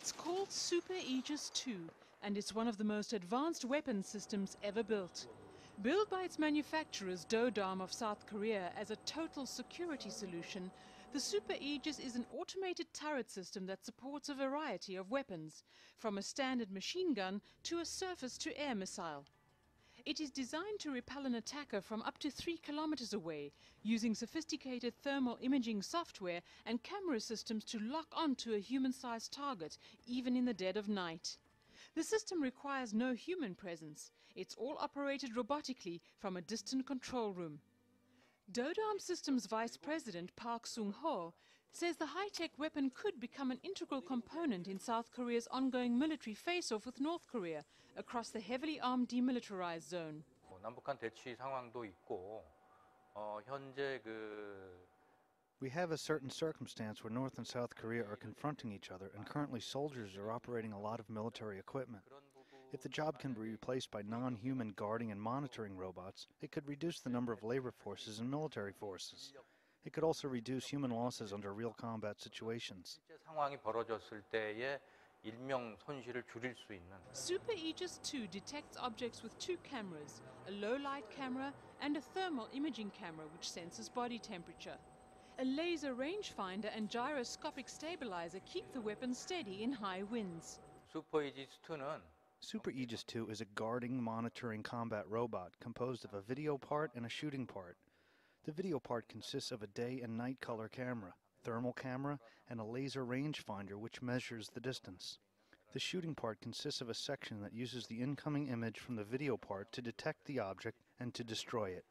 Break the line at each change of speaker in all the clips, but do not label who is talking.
It's called Super Aegis II, and it's one of the most advanced weapon systems ever built. Built by its manufacturers DoDAAM of South Korea as a total security solution, the Super Aegis is an automated turret system that supports a variety of weapons, from a standard machine gun to a surface-to-air missile. It is designed to repel an attacker from up to three kilometers away, using sophisticated thermal imaging software and camera systems to lock onto a human-sized target, even in the dead of night. The system requires no human presence. It's all operated robotically from a distant control room. DoDAAM Systems Vice President Park Sung-ho says the high-tech weapon could become an integral component in South Korea's ongoing military face-off with North Korea across the heavily armed demilitarized zone.
We have a certain circumstance where North and South Korea are confronting each other, and currently soldiers are operating a lot of military equipment. If the job can be replaced by non-human guarding and monitoring robots, it could reduce the number of labor forces and military forces. It could also reduce human losses under real combat situations.
Super Aegis 2 detects objects with two cameras, a low-light camera and a thermal imaging camera which senses body temperature. A laser rangefinder and gyroscopic stabilizer keep the weapon steady in high winds.
Super Aegis II 2 is a guarding, monitoring combat robot composed of a video part and a shooting part. The video part consists of a day and night color camera, thermal camera, and a laser rangefinder which measures the distance. The shooting part consists of a section that uses the incoming image from the video part to detect the object and to destroy it.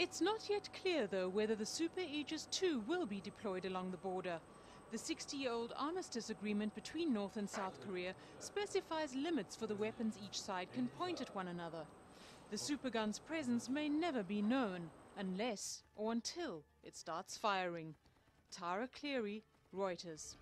It's not yet clear, though, whether the Super Aegis II will be deployed along the border. The 60 year old armistice agreement between North and South Korea specifies limits for the weapons each side can point at one another. The supergun's presence may never be known unless or until it starts firing. Tara Cleary, Reuters.